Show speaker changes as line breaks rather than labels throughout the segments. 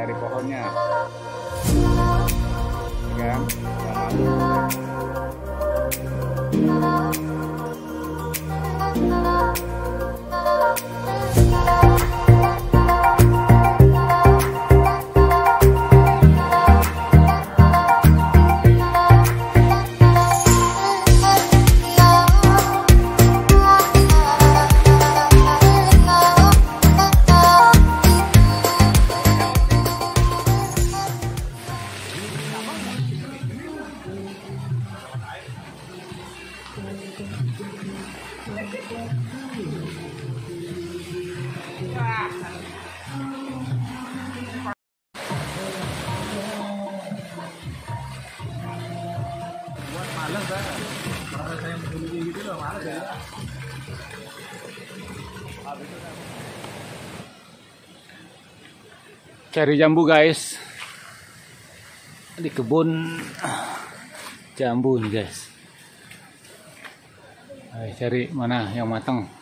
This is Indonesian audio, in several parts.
dari pohonnya. Ya kan cari jambu guys. Di kebun. Jambu nih guys. Cari mana yang matang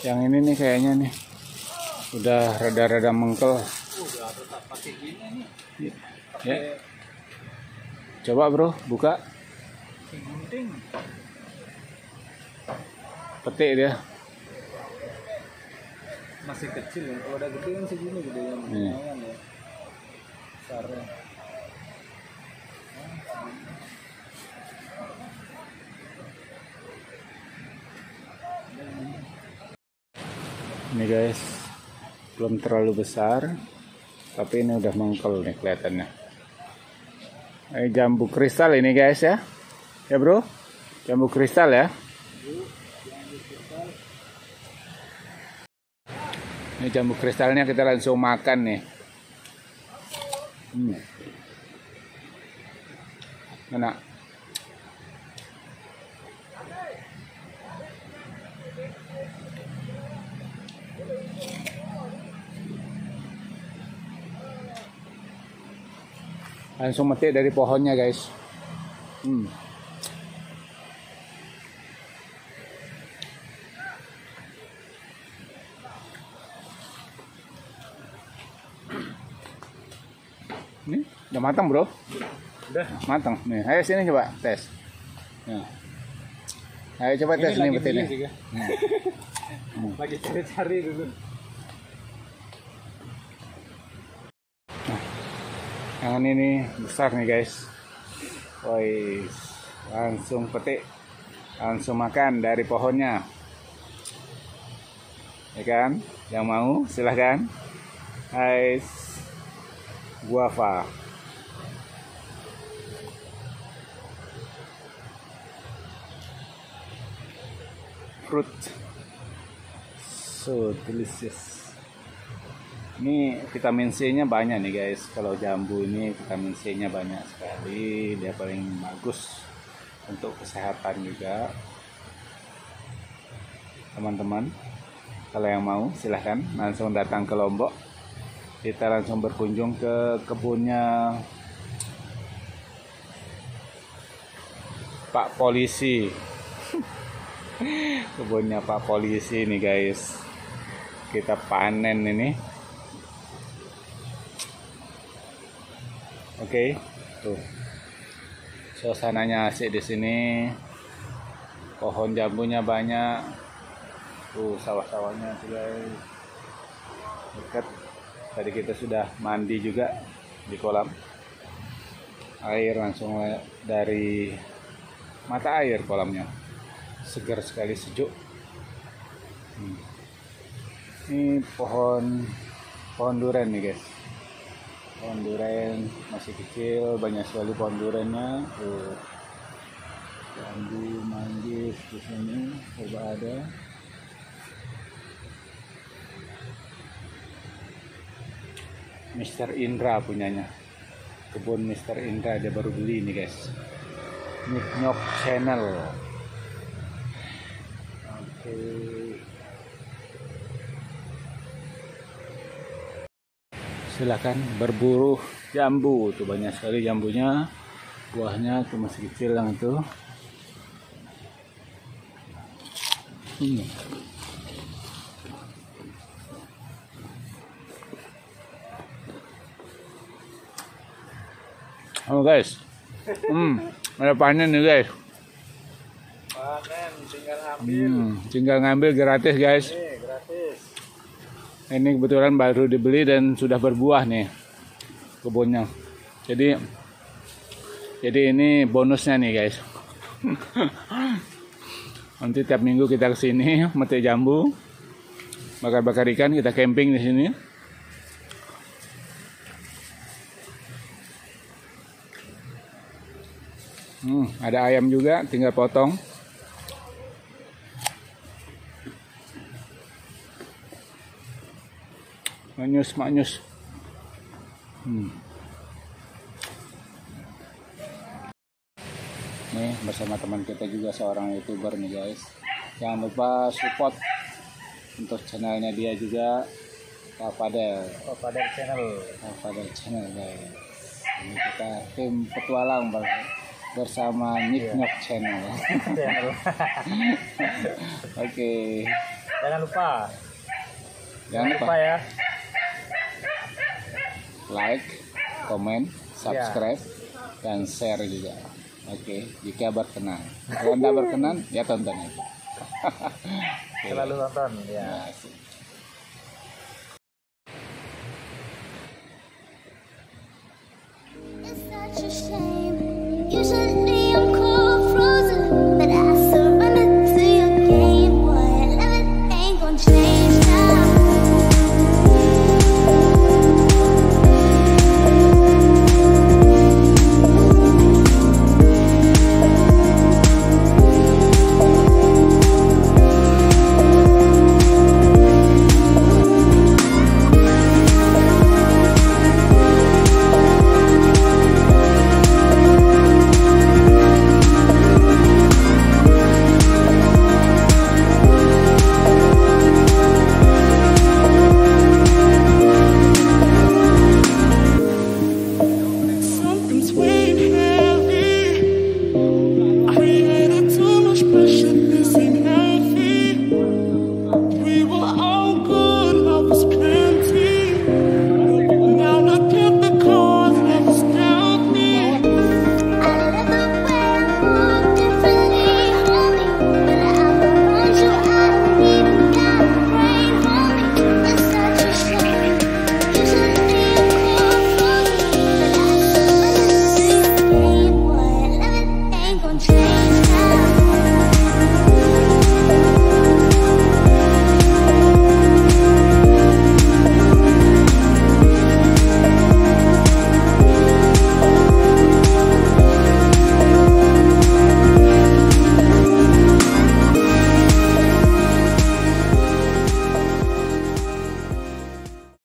yang ini nih kayaknya nih. Udah rada-rada mengkel. Ya. Coba bro buka. Petik dia.
Masih kecil ya. Kalau udah gede kan segini gede yang
Iya.
lumayan ya. Besarnya
guys. Belum terlalu besar tapi ini udah mengkel nih kelihatannya. Ini jambu kristal ini guys ya. Ya bro? Jambu kristal ya. Ini jambu kristalnya kita langsung makan nih. Hmm. enak langsung metik dari pohonnya guys hmm. ini udah matang bro
udah
matang nih ayo sini coba tes Nah. ayo coba tes nih betinnya
beli juga.
Hmm.
lagi cari-cari dulu
yang ini nih besar nih guys. Woi, langsung petik. Langsung makan dari pohonnya. Ya kan? Yang mau silahkan guys guava fruit. So delicious ini vitamin C nya banyak nih guys. Kalau jambu ini vitamin C nya banyak sekali. Dia paling bagus untuk kesehatan juga. Teman-teman kalau yang mau silahkan. Langsung datang ke Lombok. Kita langsung berkunjung ke kebunnya Pak Polisi. Kebunnya Pak Polisi nih guys. Kita panen ini Oke, tuh suasananya asik di sini. Pohon jambunya banyak. Tuh sawah-sawahnya guys. Dekat. Tadi kita sudah mandi juga di kolam. Air langsung dari mata air kolamnya. Segar sekali sejuk. Hmm. Ini pohon pohon durian nih guys pohon durian masih kecil banyak sekali pohon duriannya tuh. Jambu manggis di sini coba ada. Mr. Indra punyanya. Kebun Mr. Indra dia baru beli ini guys. Nyok Channel. Oke silakan berburu jambu tuh banyak sekali jambunya buahnya tuh masih kecil yang itu hmm. Oh guys, hmm, ada panen nih guys.
Panen tinggal ambil.
Hmm, tinggal ngambil gratis guys. Ini kebetulan baru dibeli dan sudah berbuah nih kebunnya. Jadi jadi ini bonusnya nih guys. Nanti tiap minggu kita ke sini metik jambu, bakar-bakar ikan, kita camping di sini. Hmm, ada ayam juga, tinggal potong. Manyus, manyus. Hmm. Nih bersama teman kita juga seorang youtuber nih guys. Jangan lupa support untuk channelnya dia juga Papadel.
Pada channel.
Papadel channel guys. Ini kita tim petualang ber- bersama Nyik Nyok channel.
channel.
Oke.
Jangan lupa.
Jangan lupa
ya
like, comment, subscribe, yeah. dan share juga. Oke, okay. jika berkenan. Kalau tidak berkenan, ya tonton aja.
Selalu tonton, ya.
Nah, It's such a shame.